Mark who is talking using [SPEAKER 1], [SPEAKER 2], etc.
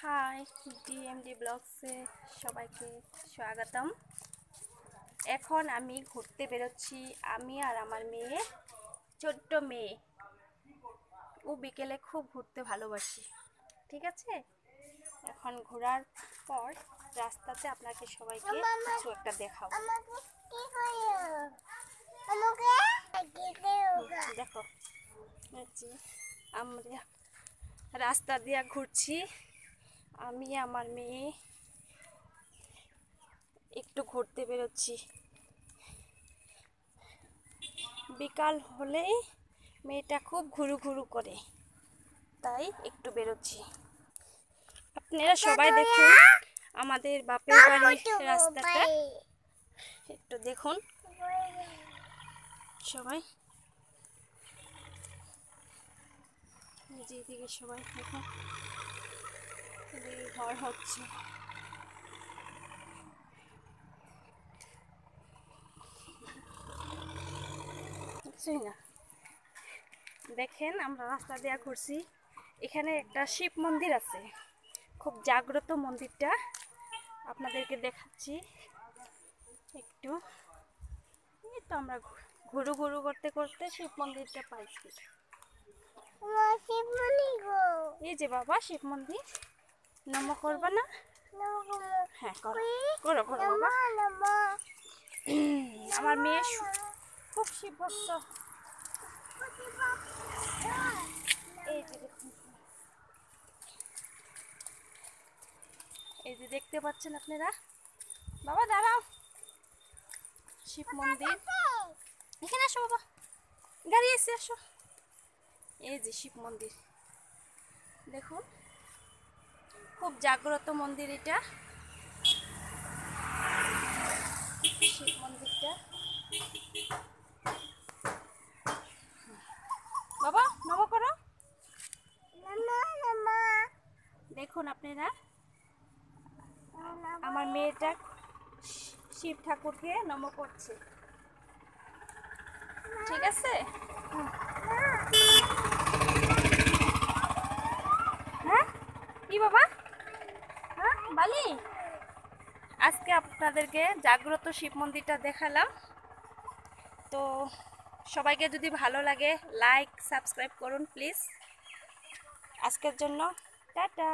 [SPEAKER 1] High DMD ব্লগসে সবাইকে স্বাগতম। এখন আমি ঘুরতে বেরোচ্ছি আমি আর আমার মেয়ে ছোট্ট মেয়ে। ও বিকেলে খুব ঘুরতে ভালোবাসি ঠিক আছে? এখন ঘোরার পর রাস্তাতে আপনাকে সবাইকে কিছু একটা দেখাবো। দেখো। আমরা রাস্তা দিয়ে ঘুরছি। আমি আমার মেয়ে একটু ঘুরতে বেরোচ্ছি। বিকাল হলেই মেয়েটা খুব ঘুরু ঘুরু করে তাই একটু বেরোচ্ছি। আপনারা সবাই দেখুন আমাদের বাপের বাড়ির রাস্তাটা। একটু দেখুন। সবাই। যে এদিকে সবাই দেখুন। ঘর হচ্ছে। কিছুই না। দেখেন আমরা রাস্তা দিয়ে ঘুরছি। এখানে একটা শিব মন্দির আছে। খুব জাগ্রত মন্দিরটা। আপনাদেরকে দেখাচ্ছি। একটু। এই তো আমরা ঘুরু ঘুরু করতে করতে শিব মন্দিরটা পাইছি।
[SPEAKER 2] গো।
[SPEAKER 1] এই যে বাবা শিব মন্দির। নম করবা না? হ্যাঁ আমার মেয়ে খুব শিব ভক্ত এই যে দেখতে পাচ্ছেন আপনারা? বাবা, দাঁড়াও। শিব মন্দির। এখানে আসো, বাবা। গাড়ি এসে আসো। এই যে শিব মন্দির। দেখুন। জাগ্রত মন্দির এটা শিব মন্দিরটা। বাবা নম করো। দেখুন আপনারা। আমার মেয়েটা শিব ঠাকুরকে নম করছে। ঠিক আছে? হ্যাঁ? কি বাবা? বালি আজকে আপনাদেরকে জাগ্রত শিব মন্দিরটা দেখালাম। তো সবাইকে যদি ভালো লাগে লাইক সাবস্ক্রাইব করুন প্লিজ আজকের জন্য টাটা।